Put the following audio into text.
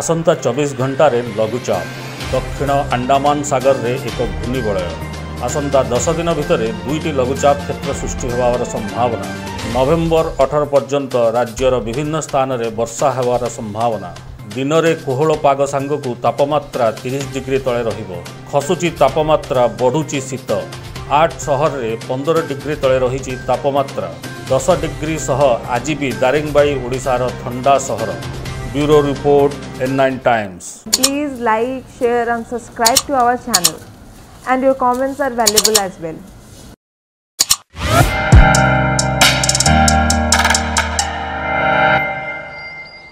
ଆସନ୍ତା ଚବିଶ ଘଣ୍ଟାରେ ଲଘୁଚାପ। ଦକ୍ଷିଣ ଆଣ୍ଡାମାନ ସାଗରରେ ଏକ ଘୂର୍ଣ୍ଣିବଳୟ। ଆସନ୍ତା ଦଶ ଦିନ ଭିତରେ ଦୁଇଟି ଲଘୁଚାପ କ୍ଷେତ୍ର ସୃଷ୍ଟି ହେବାର ସମ୍ଭାବନା। ନଭେମ୍ବର ଅଠର ପର୍ଯ୍ୟନ୍ତ ରାଜ୍ୟର ବିଭିନ୍ନ ସ୍ଥାନରେ ବର୍ଷା ହେବାର ସମ୍ଭାବନା। ଦିନରେ କୋହଳ ପାଗ ସାଙ୍ଗକୁ ତାପମାତ୍ରା ତିରିଶ ଡିଗ୍ରୀ ତଳେ ରହିବ। ଖସୁଛି ତାପମାତ୍ରା ବଢ଼ୁଛି ଶୀତ। ଆଠ ସହରରେ ପନ୍ଦର ଡିଗ୍ରୀ ତଳେ ରହିଛି ତାପମାତ୍ରା। ଦଶ ଡିଗ୍ରୀ ସହ ଆଜି ବି ଦାରିଙ୍ଗବାଡ଼ି ଓଡ଼ିଶାର ଥଣ୍ଡା ସହର। Bureau Report N9 Times. Please like, share and subscribe to our channel and your comments are valuable as well.